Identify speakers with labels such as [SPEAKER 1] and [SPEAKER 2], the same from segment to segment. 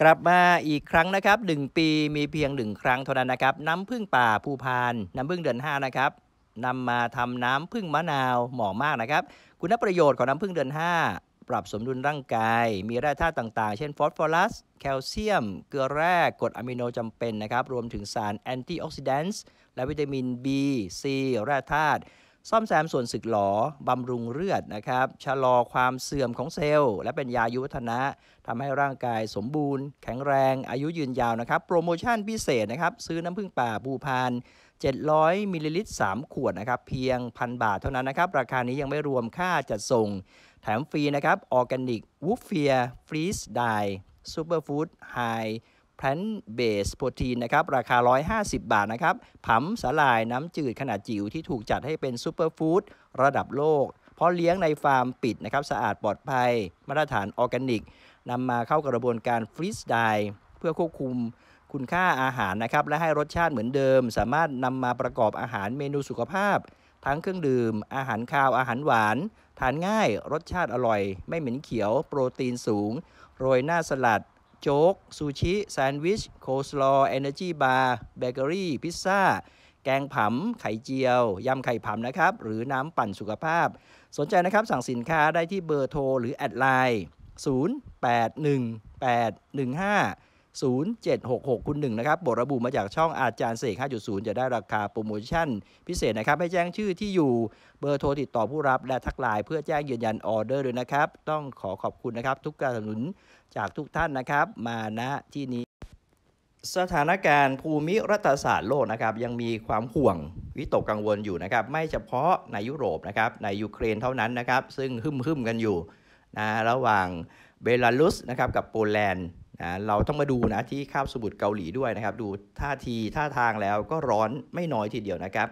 [SPEAKER 1] กลับมาอีกครั้งนะครับหนึ่งปีมีเพียงหนึ่งครั้งเท่านั้นนะครับ น้ำพึ่งป่าภูพาน น้ำพึ่งเดือน 5 นะครับนำมาทำน้ำพึ่งมะนาวเหมาะมากนะครับ คุณประโยชน์ของน้ำพึ่งเดือน 5 ปรับสมดุลร่างกาย มีแร่ธาตุต่างๆ เช่นฟอสฟอรัส แคลเซียม เกลือแร่กรดอะมิโนจำเป็นนะครับ รวมถึงสารแอนตี้ออกซิแดนต์และวิตามิน B C แร่ธาตุ ซ่อมแซมส่วนสึกหลอบำรุงเลือดนะครับชะลอความเสื่อมของเซลล์ และเป็นยายุวัฒนะทำให้ร่างกายสมบูรณ์ แข็งแรงอายุยืนยาวนะครับ โปรโมชั่นพิเศษนะครับ ซื้อน้ำผึ้งป่าบูพาน700มิลลิลิตร3ขวดนะครับ เพียงพันบาทเท่านั้นนะครับ ราคานี้ยังไม่รวมค่าจัดส่ง แถมฟรีนะครับ Organic Wolffia Freeze Dried Superfood High Plant Based Protein นะครับราคา 150 บาทนะครับผำสาหร่ายน้ำจืดขนาดจิ๋วที่ถูกจัดให้เป็น superfood ระดับโลก เพราะเลี้ยงในฟาร์มปิดนะครับสะอาดปลอดภัย มาตรฐานออร์แกนิกนำมาเข้ากระบวนการ freeze dry เพื่อควบคุมคุณค่าอาหารนะครับและให้รสชาติเหมือนเดิม สามารถนำมาประกอบอาหารเมนูสุขภาพ ทั้งเครื่องดื่ม อาหารคาวอาหารหวาน ทานง่าย รสชาติอร่อย ไม่เหม็นเขียว โปรตีนสูง โรยหน้าสลัด โจ๊ก ซูชิ แซนด์วิช coleslaw energy bar เบเกอรี่ พิซซ่า แกงผำไข่เจียว ยำไข่ผำนะครับ หรือน้ำปั่นสุขภาพ สนใจนะครับ สั่งสินค้าได้ที่เบอร์โทรหรือแอดไลน์ 081815 0766 คุณหนึ่งนะครับโปรดระบุมาจากช่องอาจารย์เสก 5.0 จะได้ราคาโปรโมชั่น พิเศษนะครับให้แจ้งชื่อที่อยู่เบอร์โทรติดต่อผู้รับและทักไลน์เพื่อแจ้งยืนยันออเดอร์ด้วยนะครับ ต้องขอขอบคุณนะครับ ทุกการสนับสนุนจากทุกท่านนะครับ มาณที่นี้ สถานการณ์ภูมิรัฐศาสตร์โลกนะครับ ยังมีความห่วงวิตกกังวลอยู่นะครับ ไม่เฉพาะในยุโรปนะครับในยูเครนเท่านั้นนะครับ ซึ่งหึ่มหึมกันอยู่นะระหว่างเบลารุสนะครับกับโปแลนด์ นะเราต้องมาดูนะที่คาบสมุทรเกาหลีด้วยนะครับ ดูท่าทีท่าทางแล้วก็ร้อนไม่น้อยทีเดียวนะครับ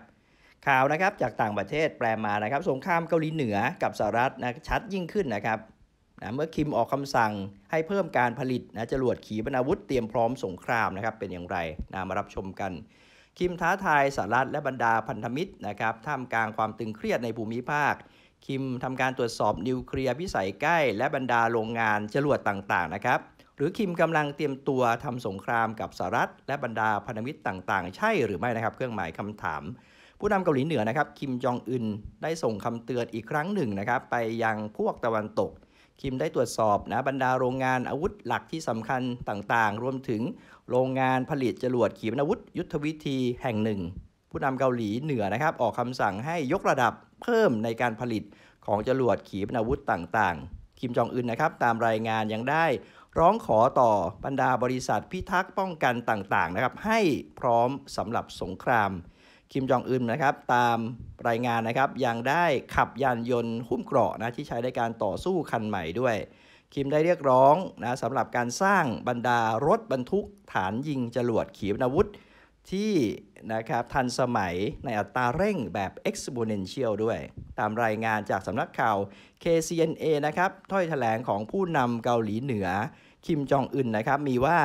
[SPEAKER 1] ข่าวนะครับจากต่างประเทศแปลมานะครับ สงครามเกาหลีเหนือกับสหรัฐนะชัดยิ่งขึ้นนะครับนะเมื่อคิมออกคำสั่งให้เพิ่มการผลิตนะจรวดขีปนาวุธเตรียมพร้อมสงครามนะครับเป็นอย่างไรนะมารับชมกัน คิมท้าทายสหรัฐและบรรดาพันธมิตรนะครับท่ามกลางความตึงเครียดในภูมิภาค คิมทำการตรวจสอบนิวเคลียร์พิสัยใกล้ และบรรดาโรงงานจรวดต่างๆนะครับ หรือคิมกำลังเตรียมตัวทำสงครามกับสหรัฐ และบรรดาพันธมิตรต่างๆ ใช่หรือไม่นะครับ เครื่องหมายคำถาม ผู้นำเกาหลีเหนือนะครับคิมจองอึนได้ส่งคำเตือนอีกครั้งหนึ่งนะครับ ไปยังพวกตะวันตก คิมได้ตรวจสอบนะบรรดาโรงงานอาวุธหลักที่สำคัญต่างๆ รวมถึงโรงงานผลิตจรวดขีปนาวุธ ยุทธวิธีแห่งหนึ่ง ผู้นำเกาหลีเหนือนะครับ ออกคำสั่งให้ยกระดับเพิ่มในการผลิตของจรวดขีปนาวุธต่างๆ คิมจองอึนนะครับตามรายงานยังได้ ร้องขอต่อบรรดาบริษัทพิทักษ์ป้องกันต่างๆนะครับให้พร้อมสำหรับสงครามคิมจองอึนนะครับตามรายงานนะครับยังได้ขับยานยนต์หุ้มเกราะนะที่ใช้ในการต่อสู้คันใหม่ด้วย คิมได้เรียกร้องนะสำหรับการสร้างบรรดารถบรรทุกฐานยิงจรวดขีปนาวุธ ที่นะครับทันสมัยในอัตราเร่งแบบ exponential ด้วย ตามรายงานจากสำนักข่าว KCNA นะครับถ้อยแถลงของผู้นำเกาหลีเหนือ คิมจองอึนนะครับ มีว่า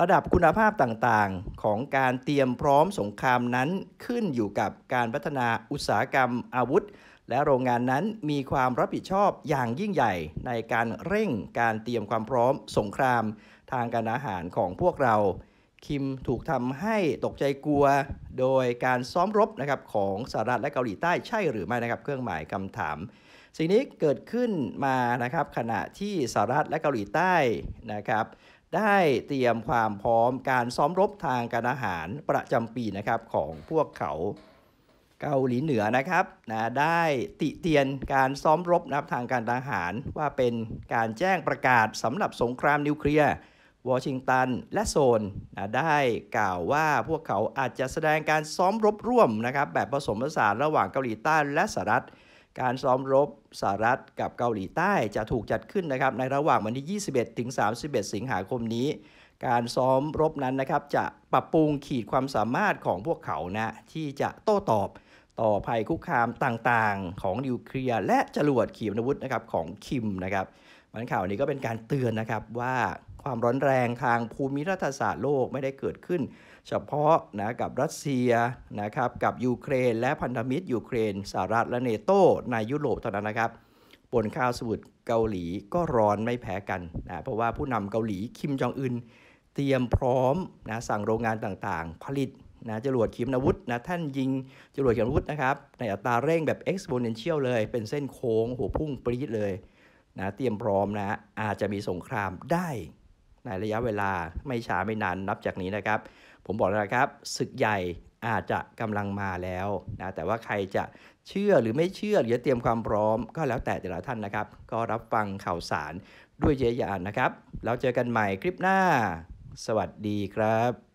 [SPEAKER 1] ระดับคุณภาพต่างๆ ของการเตรียมพร้อมสงครามนั้นขึ้นอยู่กับการพัฒนาอุตสาหกรรมอาวุธ และโรงงานนั้นมีความรับผิดชอบอย่างยิ่งใหญ่ ในการเร่งการเตรียมความพร้อมสงครามทางการอาหารของพวกเรา คิมถูกทำให้ตกใจกลัว โดยการซ้อมรบนะครับของสหรัฐและเกาหลีใต้ใช่หรือไม่นะครับ เครื่องหมายคำถาม สิ่งนี้เกิดขึ้นมานะครับขณะที่สหรัฐและเกาหลีใต้นะครับได้เตรียมความพร้อมการซ้อมรบทางการอาหารประจำปีนะครับของพวกเขาเกาหลีเหนือนะครับนะได้ติเตียนการซ้อมรบนะครับทางการทหารว่าเป็นการแจ้งประกาศสำหรับสงครามนิวเคลียร์ วอชิงตัน และโซนนะได้กล่าวว่าพวกเขาอาจจะแสดงการซ้อมรบร่วมนะครับแบบผสมผสานระหว่างเกาหลีใต้และสหรัฐ การซ้อมรบสหรัฐกับเกาหลีใต้จะถูกจัดขึ้นนะครับในระหว่างวันที่ 21 ถึง 31 สิงหาคมนี้ การซ้อมรบนั้นนะครับจะปรับปรุงขีดความสามารถของพวกเขานะที่จะโต้ตอบต่อภัยคุกคามต่างๆ ของนิวเคลียร์และจรวดขีปนาวุธนะครับของคิมนะครับมันข่าวนี้ก็เป็นการเตือนนะครับว่า ความร้อนแรงทางภูมิรัฐศาสตร์โลกไม่ได้เกิดขึ้น เฉพาะนะกับรัสเซียนะครับกับยูเครน และพันธมิตรยูเครนสหรัฐและเนโตในยุโรปเท่านั้นนะครับบนคาบสมุทรเกาหลีก็ร้อนไม่แพ้กันนะเพราะว่าผู้นำเกาหลีคิมจองอึนเตรียมพร้อมนะสั่งโรงงานต่างๆ ผลิตนะจรวดขีปนาวุธนะท่านยิงจรวดขีปนาวุธนะครับในอัตราเร่งแบบ exponential เลย เป็นเส้นโค้งโหพุ่งปรี๊ดเลยนะเตรียมพร้อมนะอาจจะมีสงครามได้ ในระยะเวลาไม่ช้าไม่นานนับจากนี้นะครับ ผมบอกแล้วนะครับศึกใหญ่อาจจะกำลังมาแล้วนะแต่ว่าใครจะเชื่อหรือไม่เชื่อหรือเตรียมความพร้อม ก็แล้วแต่แต่ละท่านนะครับ ก็รับฟังข่าวสารด้วยเจยานนะครับ แล้วเจอกันใหม่คลิปหน้า สวัสดีครับ